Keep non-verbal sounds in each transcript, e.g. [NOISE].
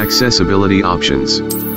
Accessibility options.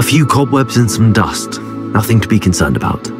A few cobwebs and some dust. Nothing to be concerned about.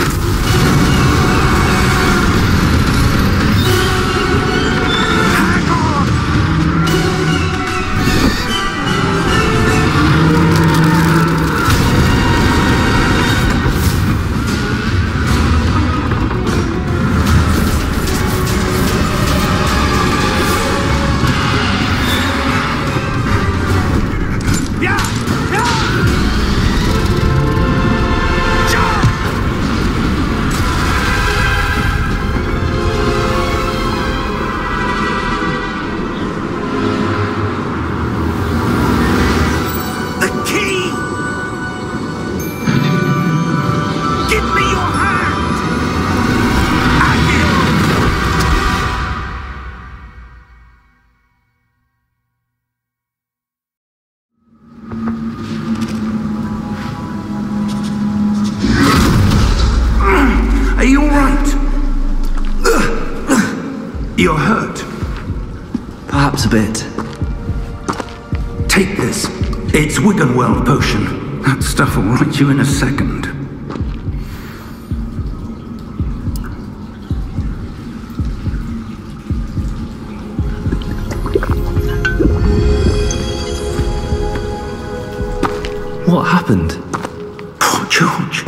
Bit. Take this. It's Wiggenweld potion. That stuff will right you in a second. What happened? Poor George.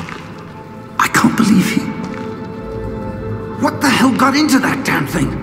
I can't believe he... What the hell got into that damn thing?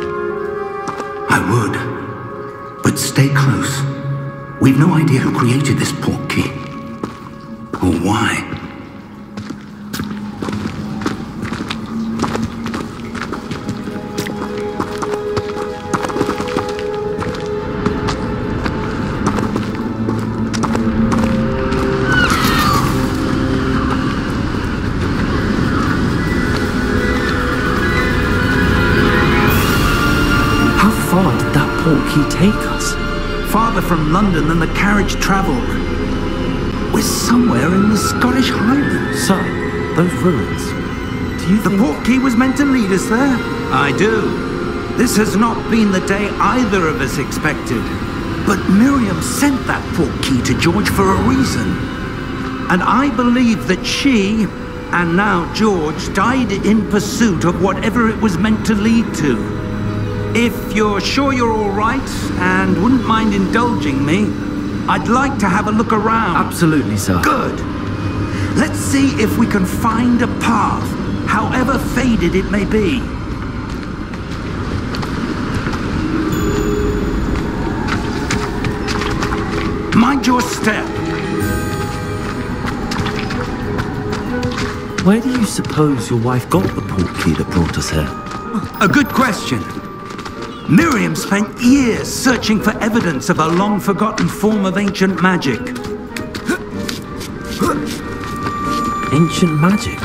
I would. But stay close. We've no idea who created this port key. Or why. Key take us? Farther from London than the carriage travelled. We're somewhere in the Scottish Highlands. Sir, those ruins. Do you The think... port key was meant to lead us there? I do. This has not been the day either of us expected. But Miriam sent that port key to George for a reason. And I believe that she, and now George, died in pursuit of whatever it was meant to lead to. If you're sure you're all right and wouldn't mind indulging me, I'd like to have a look around. Absolutely, sir. Good. Let's see if we can find a path, however faded it may be. Mind your step. Where do you suppose your wife got the port key that brought us here? A good question. Miriam spent years searching for evidence of a long forgotten form of ancient magic. Ancient magic?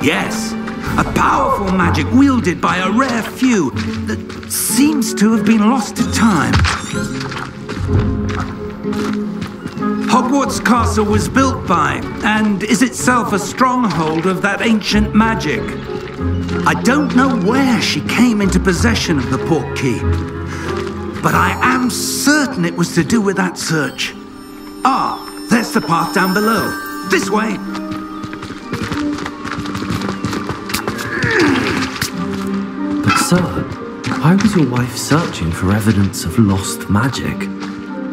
Yes, a powerful magic wielded by a rare few that seems to have been lost to time. Hogwarts Castle was built by, and is itself a stronghold of that ancient magic. I don't know where she came into possession of the port key, but I am certain it was to do with that search. Ah, there's the path down below. This way. But, sir, why was your wife searching for evidence of lost magic?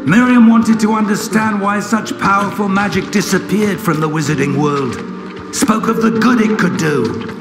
Miriam wanted to understand why such powerful magic disappeared from the wizarding world. Spoke of the good it could do.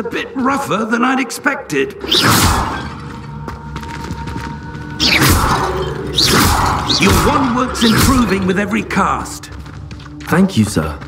A bit rougher than I'd expected. Your wand work's improving with every cast. Thank you, sir.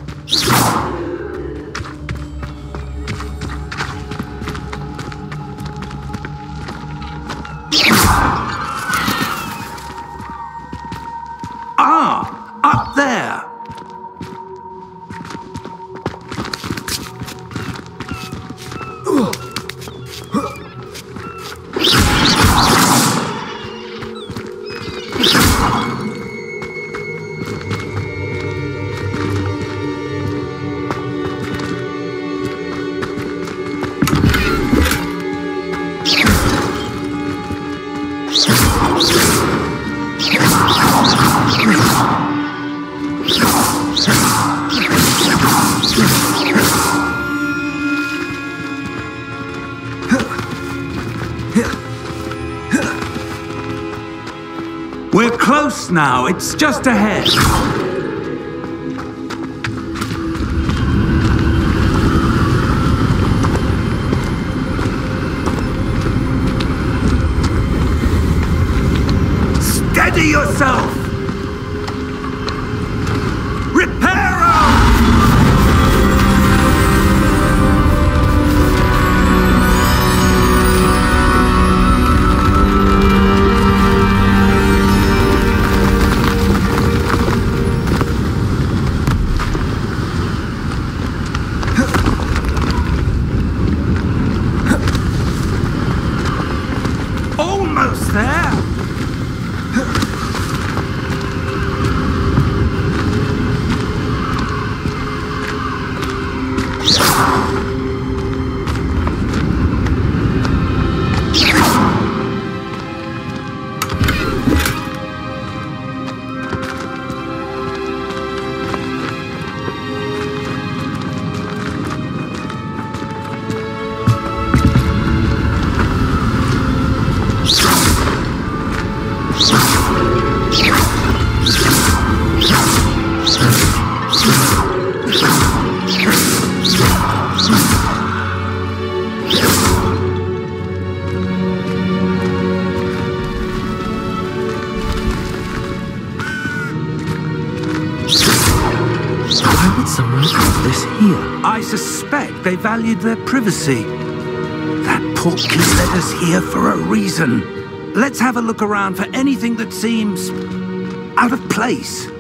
Now. It's just ahead. They valued their privacy. That portkey led us here for a reason. Let's have a look around for anything that seems out of place.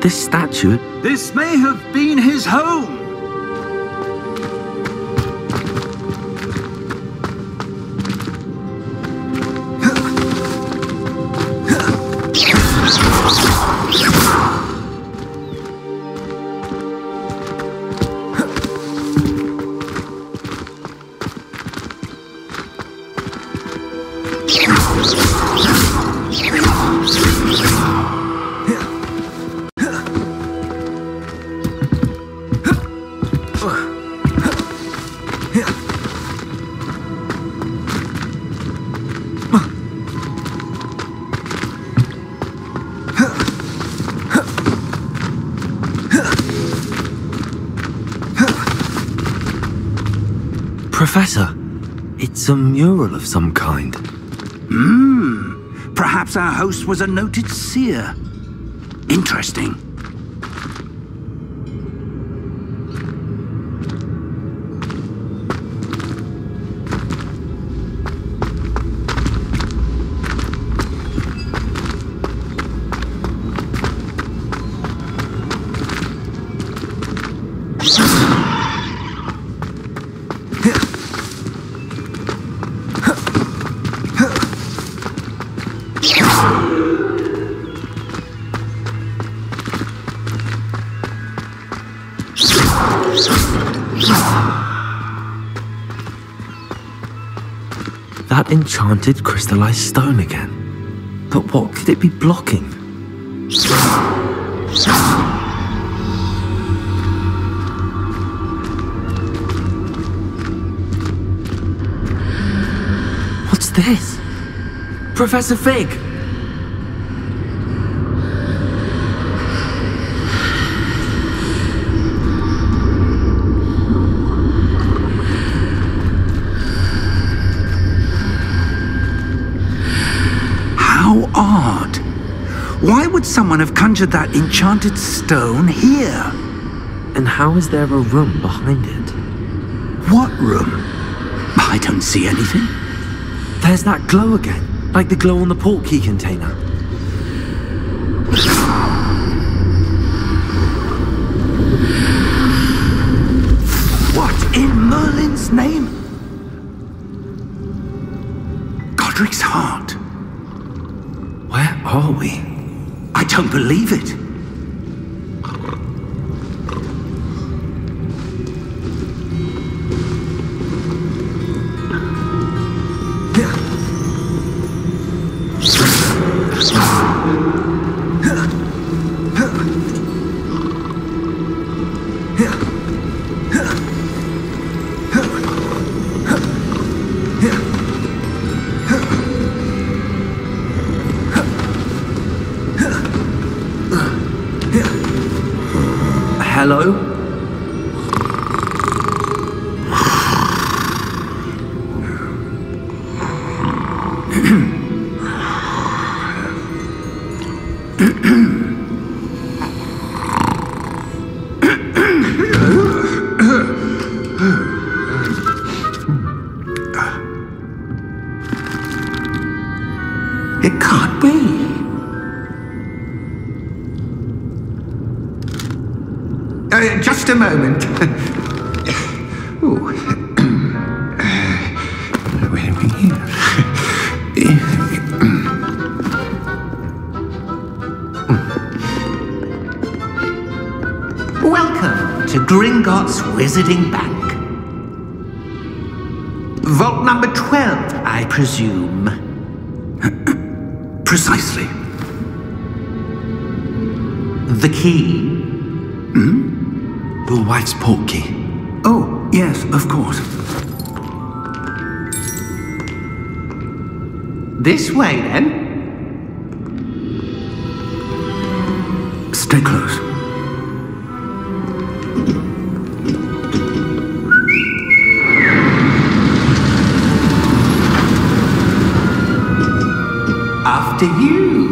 This statue. This may have been his home. A mural of some kind. Hmm. Perhaps our host was a noted seer. Interesting. Crystallized stone again. But what could it be blocking? What's this? Professor Fig! How odd. Why would someone have conjured that enchanted stone here? And how is there a room behind it? What room? I don't see anything. There's that glow again, like the glow on the portkey container. What in Merlin's name? Godric's heart. Where are we? Don't believe it. It can't be. Uh, just a moment. Gringotts Wizarding Bank. Vault number 12, I presume. [CLEARS THROAT] Precisely. The key? Hmm? Your wife's portkey. Oh, yes, of course. This way, then. Stay close. After you.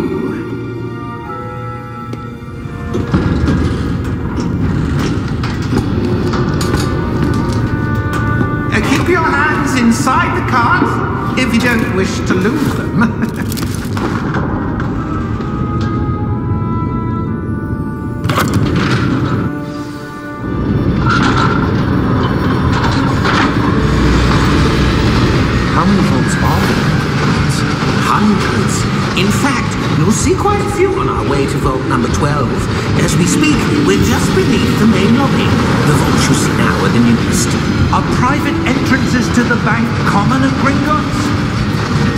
Keep your hands inside the cart if you don't wish to lose them. [LAUGHS] How Hundreds. In fact, you'll see quite a few on our way to vault number 12. As we speak, we're just beneath the main lobby. The vaults you see now are the newest. Are private entrances to the bank common at Gringotts?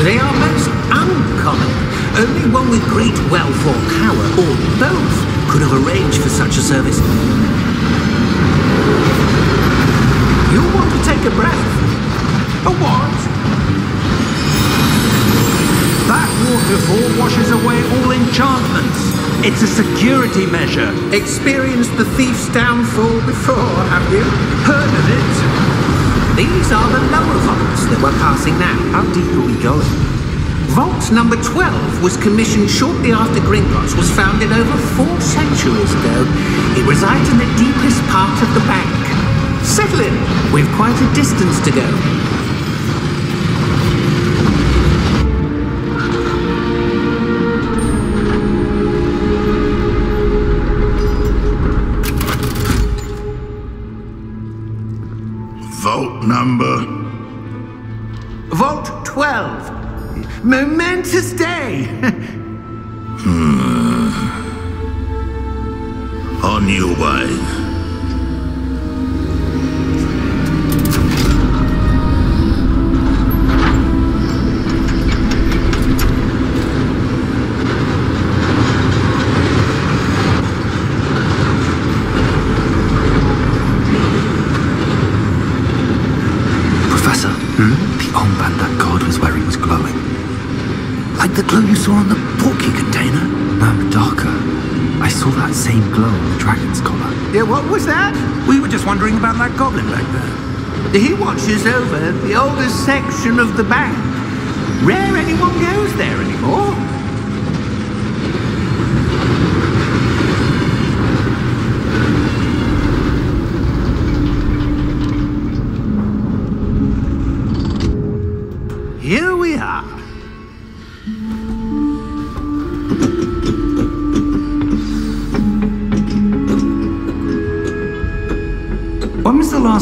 They are most uncommon. Only one with great wealth or power, or both, could have arranged for such a service. You'll want to take a breath. A what? Waterfall washes away all enchantments. It's a security measure. Experienced the thief's downfall before, have you? Heard of it? These are the lower vaults that we're passing now. How deep are we going? Vault number 12 was commissioned shortly after Gringotts was founded over four centuries ago. It resides in the deepest part of the bank. Settle in. We've quite a distance to go. Number. Vault 12. Momentous day. Hmm. On your way. Guard was wearing was glowing. Like the glow you saw on the portkey container? No, darker. I saw that same glow on the dragon's collar. yeah, what was that? We were just wondering about that goblin back there. He watches over the oldest section of the bank. Rare anyone goes there anymore.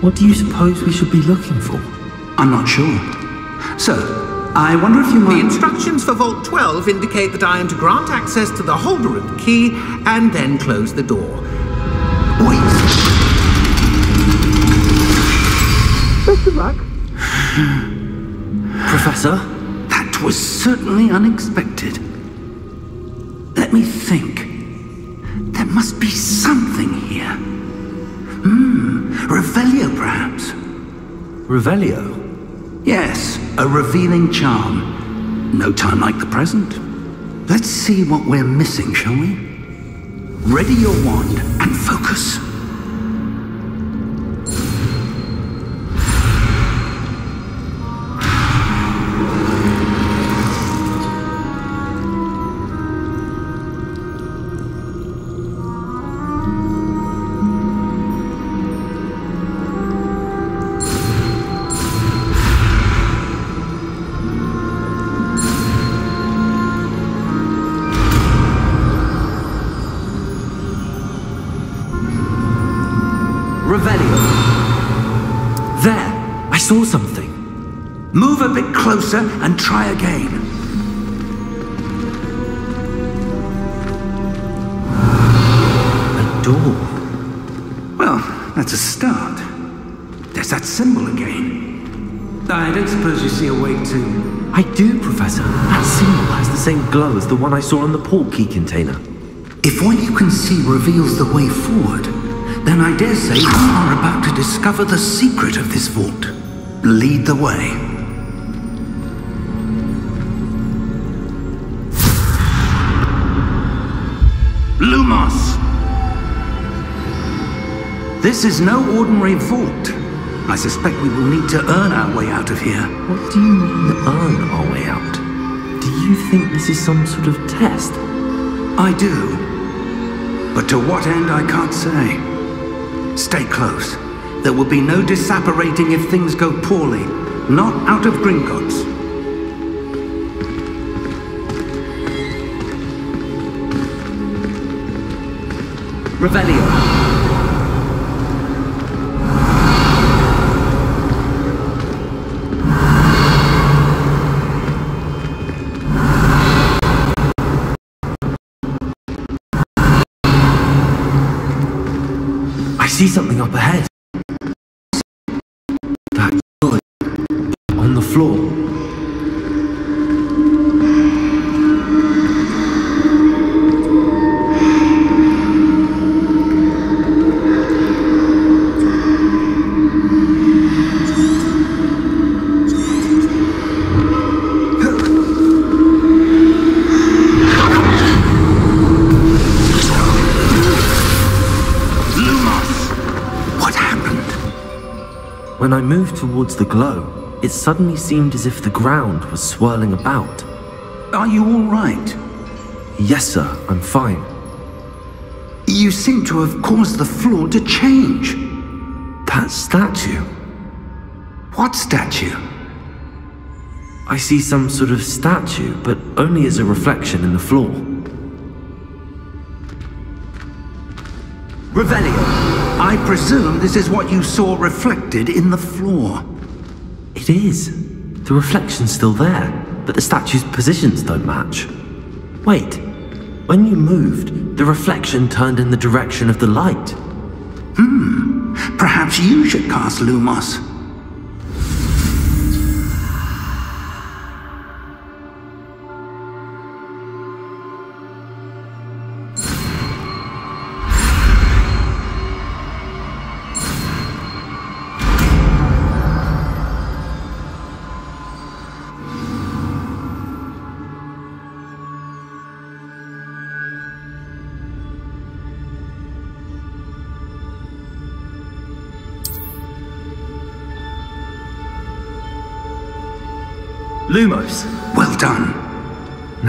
What do you suppose we should be looking for? I'm not sure. So, I wonder if you might... The instructions for Vault 12 indicate that I am to grant access to the holder of the key and then close the door. Wait! Best of luck. Professor? That was certainly unexpected. Let me think. There must be something here. Hmm, Revelio perhaps. Revelio? Yes, a revealing charm. No time like the present. Let's see what we're missing, shall we? Ready your wand and focus. Try again. A door. Well, that's a start. There's that symbol again. I don't suppose you see a way to. I do, Professor. That symbol has the same glow as the one I saw on the port key container. If what you can see reveals the way forward, then I dare say you are about to discover the secret of this vault. Lead the way. This is no ordinary vault. I suspect we will need to earn our way out of here. What do you mean, earn our way out? Do you think this is some sort of test? I do. But to what end, I can't say. Stay close. There will be no disapparating if things go poorly. Not out of Gringotts. Revelio. See something up ahead. That good on the floor. I moved towards the glow, it suddenly seemed as if the ground was swirling about. Are you all right? Yes, sir, I'm fine. You seem to have caused the floor to change. That statue. What statue? I see some sort of statue, but only as a reflection in the floor. Revelio, I presume this is what you saw reflected in the floor. It is. The reflection's still there, but the statue's positions don't match. Wait, when you moved, the reflection turned in the direction of the light. Hmm. Perhaps you should cast Lumos.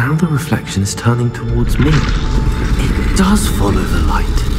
Now the reflection is turning towards me. It does follow the light.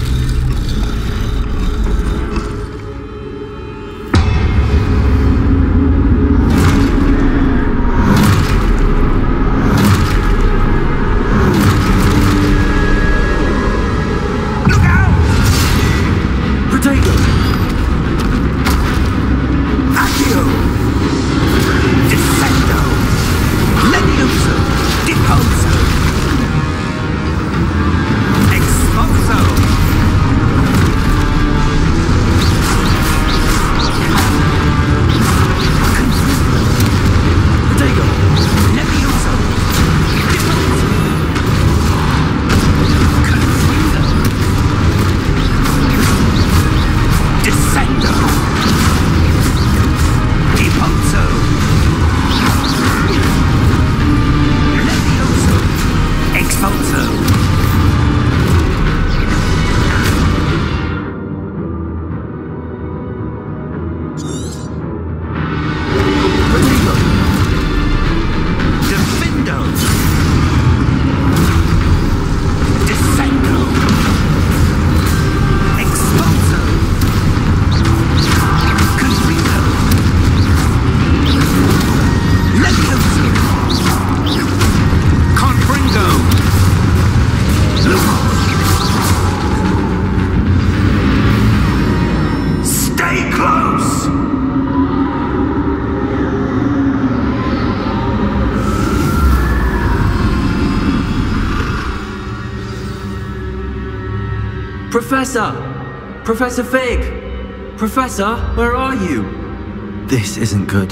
Professor Fig! Professor, where are you? This isn't good.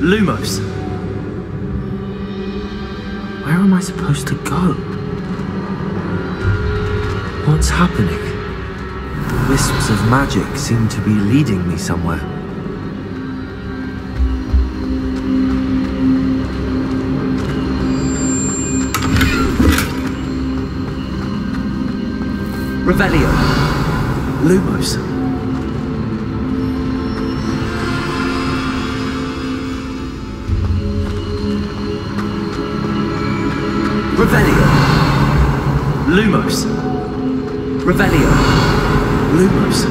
Lumos! Where am I supposed to go? What's happening? Wisps of magic seem to be leading me somewhere. Revelio. Lumos. Revelio. Lumos. Revelio. Lumos.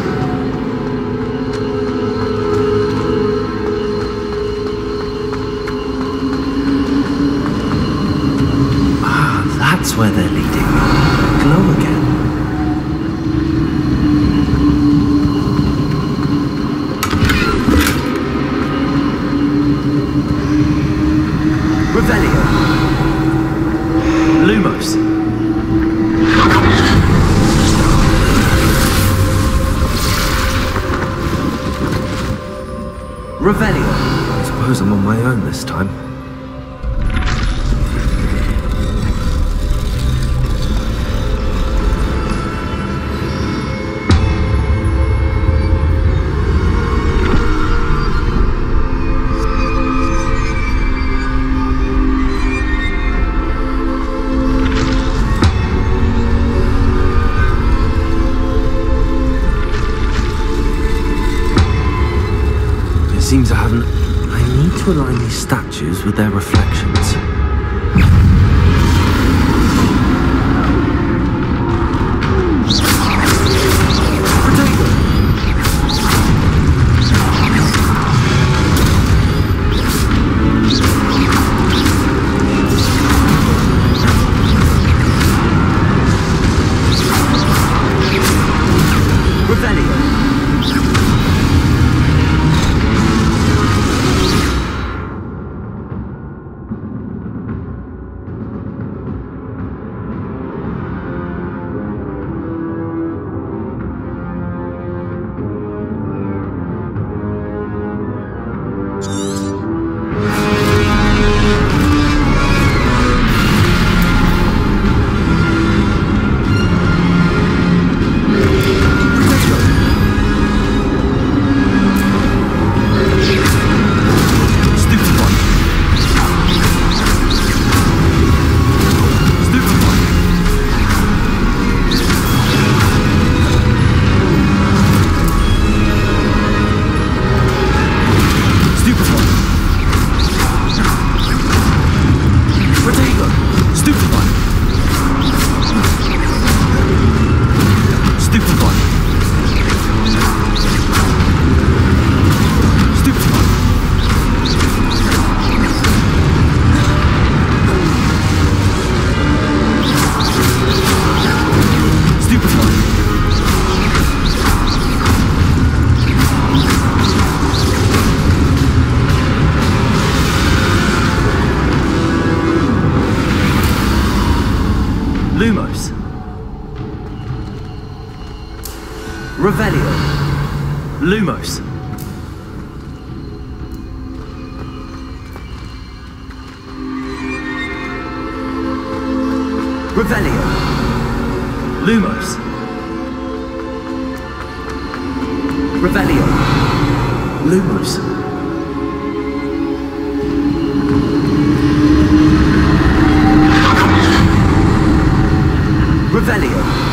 Revelio.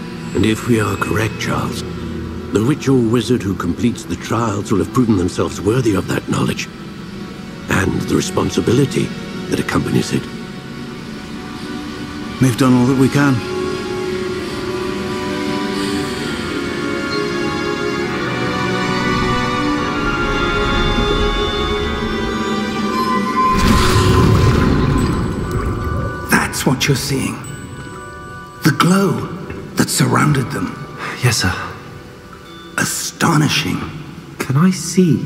and if we are correct, Charles, the ritual wizard who completes the trials will have proven themselves worthy of that knowledge. And the responsibility that accompanies it. We've done all that we can. That's what you're seeing. The glow that surrounded them. Yes, sir. Astonishing. Can I see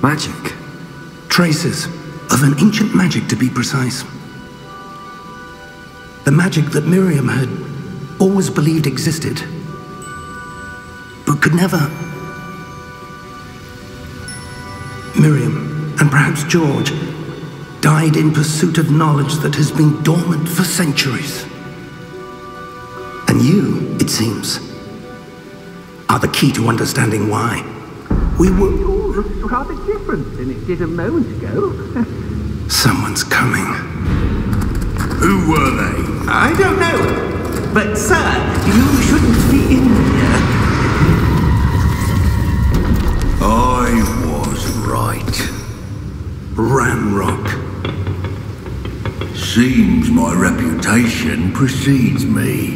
magic? Traces of an ancient magic, to be precise. The magic that Miriam had always believed existed, but could never. Miriam, and perhaps George, died in pursuit of knowledge that has been dormant for centuries. And you, it seems, are the key to understanding why. We were... You're rather different than it did a moment ago. [LAUGHS] Someone's coming. Who were they? I don't know. But, sir, you shouldn't be in here. I was right. Ranrock. Seems my reputation precedes me.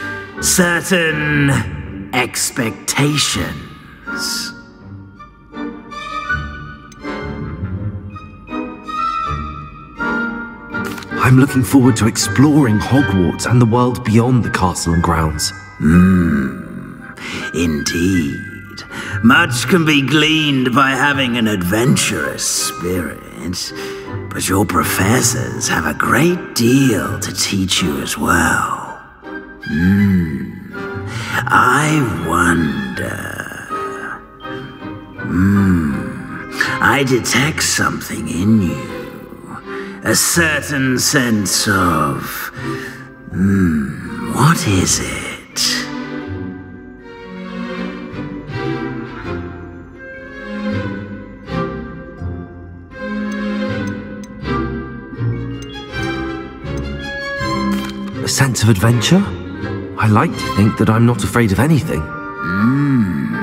certain expectations. I'm looking forward to exploring Hogwarts and the world beyond the castle and grounds. Hmm, Indeed. Much can be gleaned by having an adventurous spirit, but your professors have a great deal to teach you as well. Hmm. I wonder. Hmm. I detect something in you. A certain sense of. Hmm. What is it? A sense of adventure? I like to think that I'm not afraid of anything. Hmm.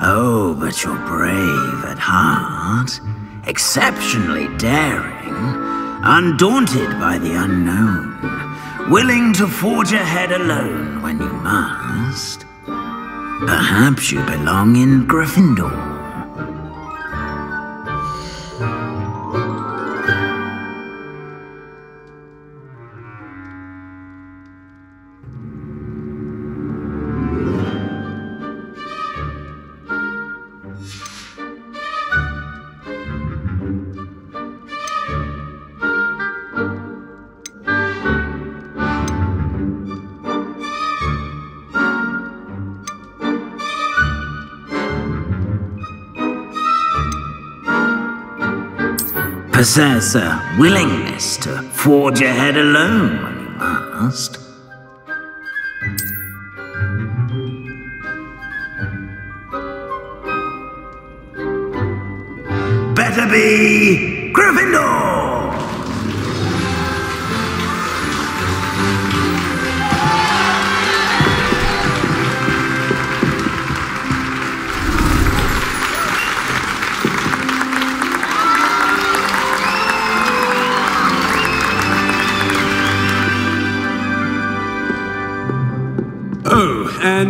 Oh, but you're brave at heart, exceptionally daring, undaunted by the unknown, willing to forge ahead alone when you must. Perhaps you belong in Gryffindor. Possess a willingness to forge ahead alone when you must. Better be Gryffindor!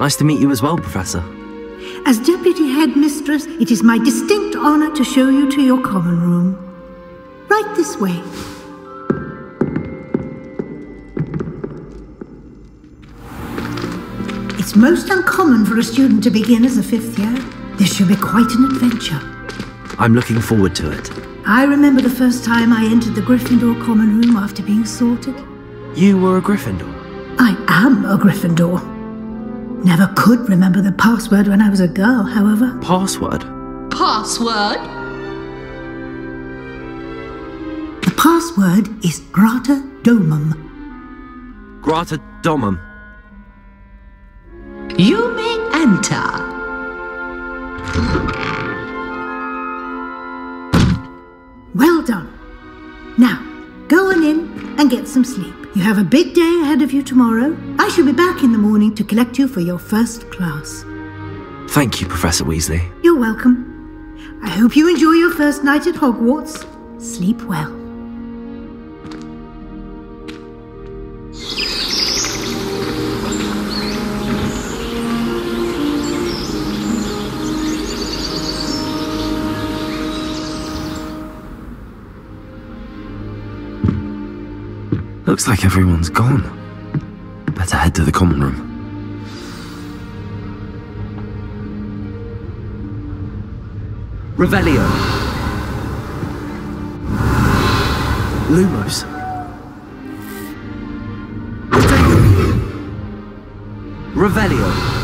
Nice to meet you as well, Professor. As Deputy Headmistress, it is my distinct honor to show you to your common room. Right this way. It's most uncommon for a student to begin as a fifth year. This should be quite an adventure. I'm looking forward to it. I remember the first time I entered the Gryffindor common room after being sorted. You were a Gryffindor? I am a Gryffindor. Never could remember the password when I was a girl, however. Password? Password? The password is Grata Domum. Grata Domum. You may enter. Well done. Now, go on in and get some sleep. You have a big day ahead of you tomorrow. I shall be back in the morning to collect you for your first class. Thank you, Professor Weasley. You're welcome. I hope you enjoy your first night at Hogwarts. Sleep well. Looks like everyone's gone. Head to the common room. Revelio. Lumos. Revelio.